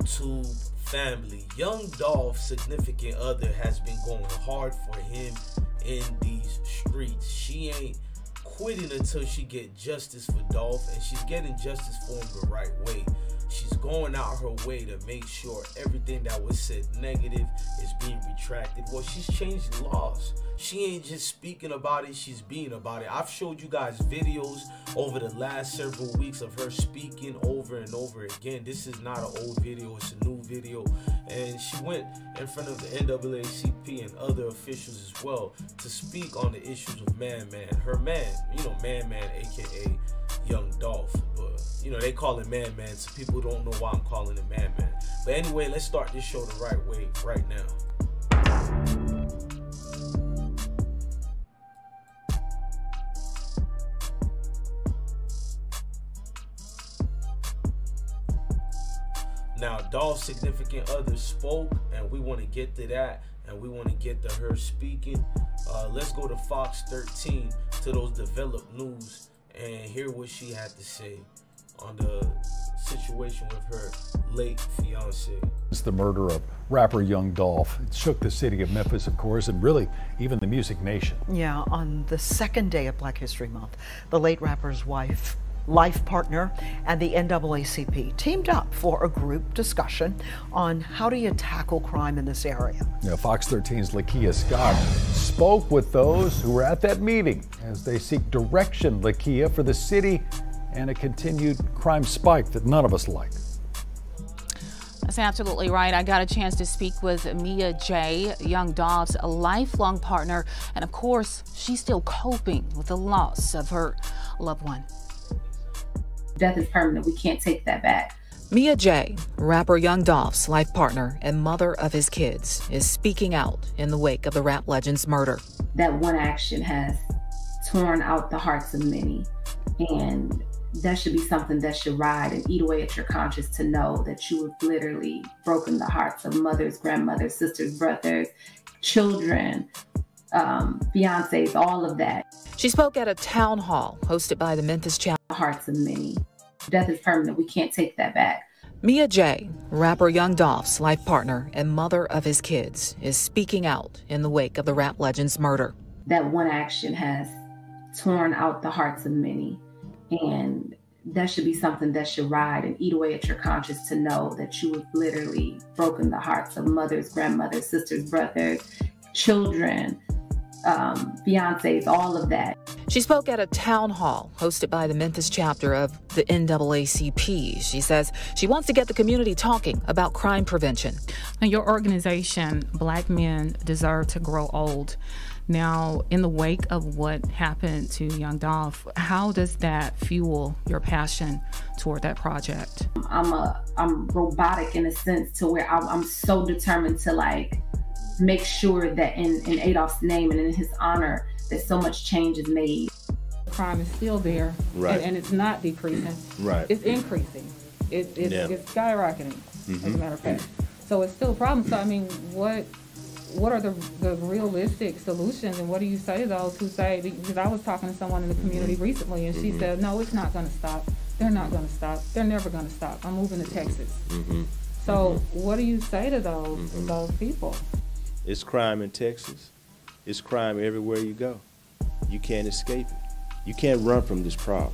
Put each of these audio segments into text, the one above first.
YouTube family. Young Dolph's significant other, has been going hard for him in these streets. She ain't quitting until she get justice for Dolph, and she's getting justice for him the right way. She's going out her way to make sure everything that was said negative is being retracted. Well, she's changing laws. She ain't just speaking about it, she's being about it. I've showed you guys videos over the last several weeks of her speaking over and over again. This is not an old video, it's a new video. And she went in front of the NAACP and other officials as well to speak on the issues of Man Man. Her man, you know, Man Man, aka Young Dolph. You know, they call it Man Man, so people don't know why I'm calling it Man Man. But anyway, let's start this show the right way right now. Now, Dolph's significant other spoke, and we want to get to that, and we want to get to her speaking. Uh, let's go to Fox 13 to those developed news and hear what she had to say on the situation with her late fiance. It's the murder of rapper Young Dolph. It shook the city of Memphis, of course, and really even the music nation. Yeah, on the second day of Black History Month, the late rapper's wife, life partner, and the NAACP teamed up for a group discussion on how do you tackle crime in this area. Yeah, Fox 13's Lakia Scott spoke with those who were at that meeting as they seek direction, Lakia, for the city and a continued crime spike that none of us like. That's absolutely right. I got a chance to speak with Mia Jaye, Young Dolph's lifelong partner, and of course, she's still coping with the loss of her loved one. Death is permanent. We can't take that back. Mia Jaye, rapper Young Dolph's life partner and mother of his kids, is speaking out in the wake of the rap legend's murder. That one action has torn out the hearts of many. And that should be something that should ride and eat away at your conscience to know that you have literally broken the hearts of mothers, grandmothers, sisters, brothers, children, um, fiancés, all of that. She spoke at a town hall hosted by the Memphis Chapter. The hearts of many. Death is permanent. We can't take that back. Mia Jaye, rapper Young Dolph's life partner and mother of his kids, is speaking out in the wake of the rap legend's murder. That one action has torn out the hearts of many. And that should be something that should ride and eat away at your conscience to know that you have literally broken the hearts of mothers, grandmothers, sisters, brothers, children, um, fiancés, all of that. She spoke at a town hall hosted by the Memphis chapter of the NAACP. She says she wants to get the community talking about crime prevention. Now, your organization, Black Men Deserve to Grow Old. Now, in the wake of what happened to Young Dolph, how does that fuel your passion toward that project? I'm a I'm robotic in a sense to where I'm, I'm so determined to like make sure that in, in Adolph's name and in his honor that so much change is made. Crime is still there, Right. and, and it's not decreasing. Right. It's increasing. It, it's, Yeah. it's skyrocketing, as a Mhm. matter of fact. So it's still a problem. So I mean, what what are the, the realistic solutions, and what do you say to those who say? Because I was talking to someone in the community recently, and she Mhm. said, "No, it's not going to stop. They're not going to stop. They're never going to stop. I'm moving to Texas." hmm So what do you say to those Mhm. those people? It's crime in Texas. It's crime everywhere you go. You can't escape it. You can't run from this problem.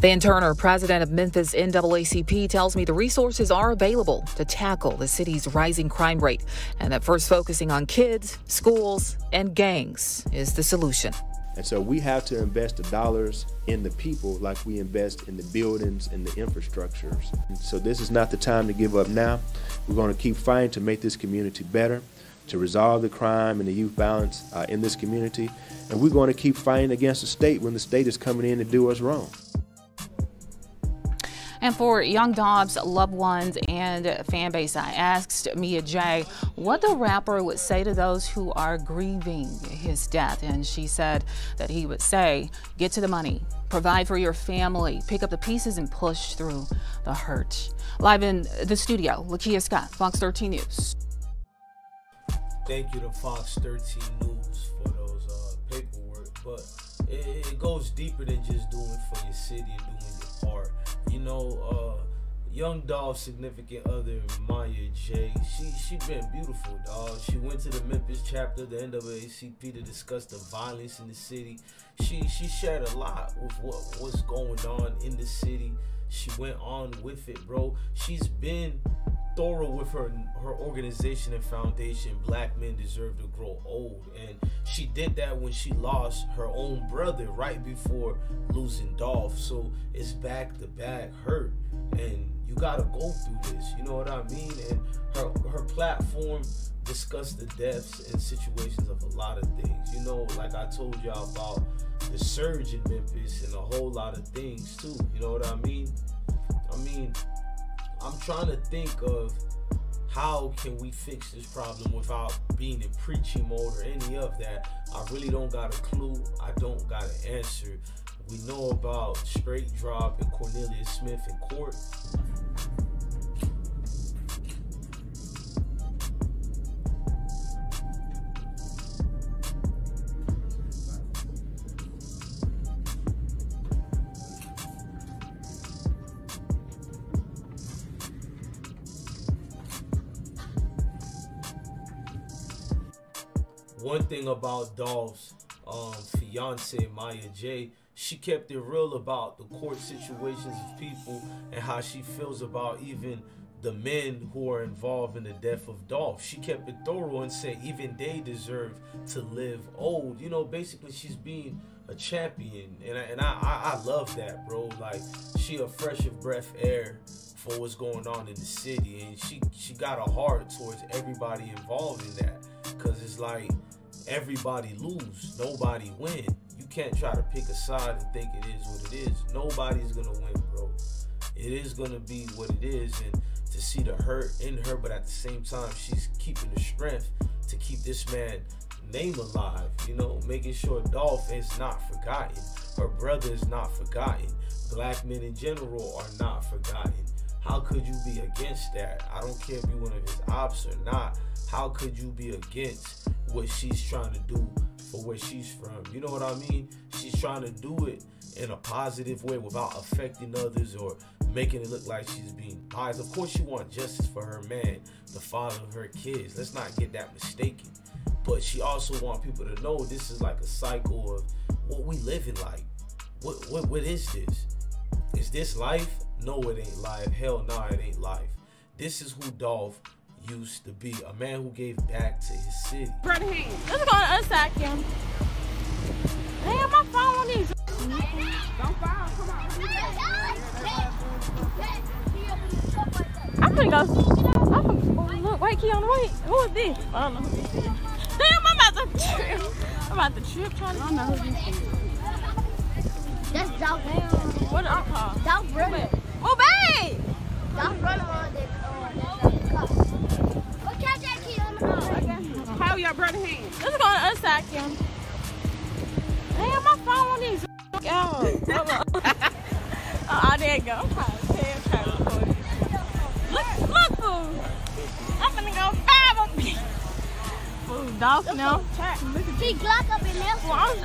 Van Turner, president of Memphis NAACP, tells me the resources are available to tackle the city's rising crime rate and that first focusing on kids, schools, and gangs is the solution. And so we have to invest the dollars in the people like we invest in the buildings and the infrastructures. And so this is not the time to give up now. We're going to keep fighting to make this community better, to resolve the crime and the youth violence uh, in this community. And we're going to keep fighting against the state when the state is coming in to do us wrong. And for Young Dolph's loved ones and fan base, I asked Mia Jaye what the rapper would say to those who are grieving his death. And she said that he would say, get to the money, provide for your family, pick up the pieces and push through the hurt. Live in the studio, Lakia Scott, Fox 13 News. Thank you to Fox 13 News for those uh, paperwork, but it, it goes deeper than just doing for your city and doing know, uh, Young Dolph significant other Maya J. She she been beautiful, dog. She went to the Memphis chapter the NAACP to discuss the violence in the city. She she shared a lot with what what's going on in the city. She went on with it, bro. She's been thorough with her her organization and foundation black men deserve to grow old. And she did that when she lost her own brother right before losing dolph. So it's back to back hurt. And you gotta go through this you know what i mean? And her her platform discussed the deaths and situations of a lot of things. You know like i told y'all about the surge in memphis and a whole lot of things too you know what i mean? I mean I'm trying to think of how can we fix this problem without being in preaching mode or any of that. I really don't got a clue. I don't got an answer. We know about straight drop and Cornelius Smith in court. One thing about Dolph's um, fiance Maya J, she kept it real about the court situations of people and how she feels about even the men who are involved in the death of Dolph. She kept it thorough and said even they deserve to live old. You know, basically she's being a champion, and I, and I, I, I love that, bro. Like she a fresh of breath air for what's going on in the city, and she she got a heart towards everybody involved in that, cause it's like everybody lose, nobody win. You can't try to pick a side and think it is what it is. Nobody's gonna win, bro. It is gonna be what it is, and to see the hurt in her, but at the same time, she's keeping the strength to keep this man name alive. You know, making sure Dolph is not forgotten. Her brother is not forgotten. Black men in general are not forgotten. How could you be against that? I don't care if you're one of his ops or not. How could you be against what she's trying to do for where she's from. You know what I mean? She's trying to do it in a positive way without affecting others or making it look like she's being biased. Of course, she wants justice for her man, the father of her kids. Let's not get that mistaken. But she also wants people to know this is like a cycle of what we living like. What what what is this? Is this life? No, it ain't life. Hell no, nah, it ain't life. This is who Dolph used to be a man who gave back to his city. Brother Haynes, let's go and unsack him. Damn, my phone on these. Don't fall, come on. I'm gonna go. I'm gonna, look, wait, key on the right. Who is this? I don't know who this is. Damn, I'm about to trip. I'm about to trip trying to. I don't know who this is. That's Dolph. What up, Paul? Dolph running. Oh, babe! Dolph running on the How y'all brother hands? Let's go and unsack him. Damn, my phone is out. oh, oh there you go. I'm trying to tell, trying to record it. Look, look, fool. I'm gonna go five of me. Fool, Dolph, no. At Glock up in there. Well,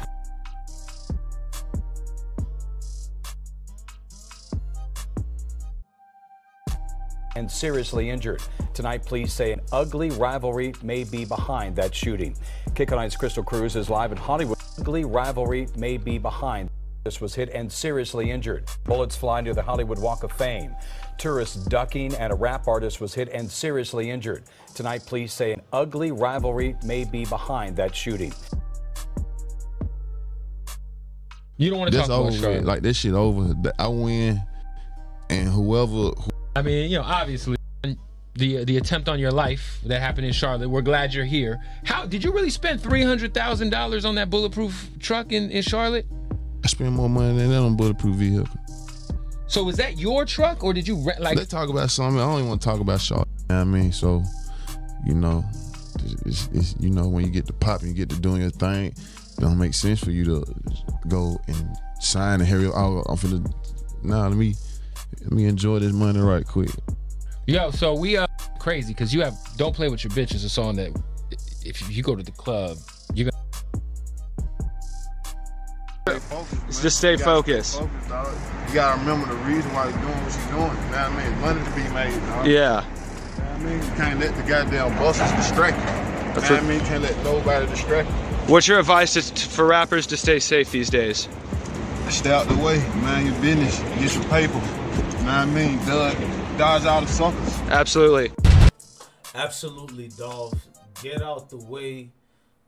and seriously injured. Tonight, police say an ugly rivalry may be behind that shooting. Kick Tonight's Crystal Cruz is live in Hollywood. Ugly rivalry may be behind. This was hit and seriously injured. Bullets fly near the Hollywood Walk of Fame. Tourists ducking and a rap artist was hit and seriously injured. Tonight, police say an ugly rivalry may be behind that shooting. You don't want to talk That's about over. Charlotte. Like this shit over. I win, and whoever I mean, you know, obviously the the attempt on your life that happened in Charlotte. We're glad you're here. How did you really spend three hundred thousand dollars on that bulletproof truck in, in Charlotte? I spend more money than that on bulletproof vehicle. So was that your truck or did you rent like Let's talk about something. I don't even want to talk about Charlotte. You know what I mean, so you know, it's, it's, it's, you know when you get to pop and you get to doing your thing, it don't make sense for you to go and sign and hurry up. I'm finna. Nah, let me let me enjoy this money right quick. Yo, so we uh crazy because you have "Don't Play with Your Bitch" is a song that if you go to the club, you're gonna. Focused, Just stay focused. Stay focused dog. You gotta remember the reason why you're doing what you're doing. You know what I mean? Money to be made, dog. Yeah. You know what I mean? You can't let the goddamn buses distract you. You know what I mean? You can't let nobody distract you. What's your advice to, for rappers to stay safe these days? Stay out the way, man. Your business. Get your paper. You know what I mean? Dodge, dodge all the suckers. Absolutely. Absolutely, Dolph. Get out the way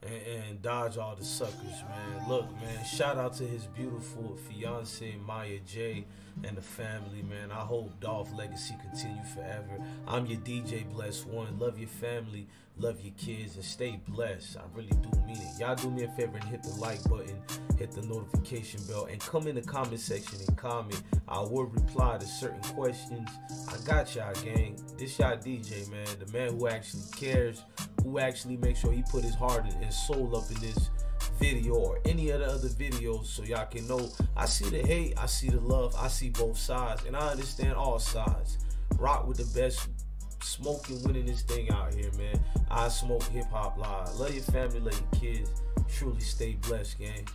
and, and dodge all the suckers, man. Look, man, shout out to his beautiful fiance Maya J and the family, man. I hope Dolph legacy continue forever. I'm your DJ BlessOne. Love your family, love your kids, and stay blessed. I really do mean it. Y'all do me a favor and hit the like button, hit the notification bell, and come in the comment section and comment. I will reply to certain questions. I got y'all, gang. This y'all DJ, man. The man who actually cares, who actually makes sure he put his heart and soul up in this video or any of the other videos so y'all can know I see the hate, I see the love, I see both sides, and I understand all sides. Rock with the best smoking, winning this thing out here, man. I smoke hip hop live. Love your family, love your kids. Truly stay blessed, gang.